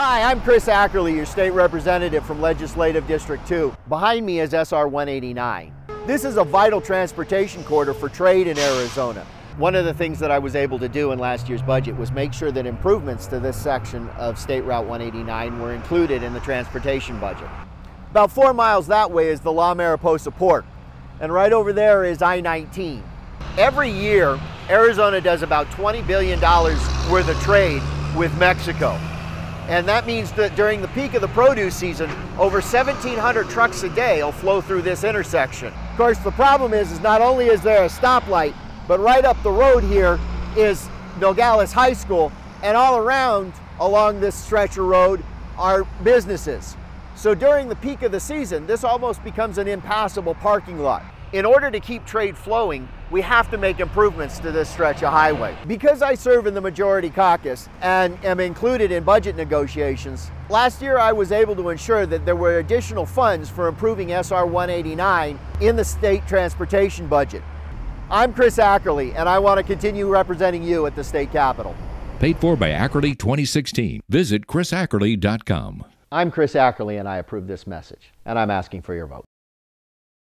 Hi, I'm Chris Ackerley, your state representative from Legislative District 2. Behind me is SR 189. This is a vital transportation corridor for trade in Arizona. One of the things that I was able to do in last year's budget was make sure that improvements to this section of State Route 189 were included in the transportation budget. About four miles that way is the La Mariposa Port, and right over there is I-19. Every year, Arizona does about $20 billion worth of trade with Mexico. And that means that during the peak of the produce season, over 1,700 trucks a day will flow through this intersection. Of course, the problem is, is not only is there a stoplight, but right up the road here is Nogales High School, and all around along this stretch of road are businesses. So during the peak of the season, this almost becomes an impassable parking lot. In order to keep trade flowing, we have to make improvements to this stretch of highway. Because I serve in the majority caucus and am included in budget negotiations, last year I was able to ensure that there were additional funds for improving SR 189 in the state transportation budget. I'm Chris Ackerley, and I want to continue representing you at the state capitol. Paid for by Ackerley 2016. Visit chrisackerley.com. I'm Chris Ackerley, and I approve this message, and I'm asking for your vote.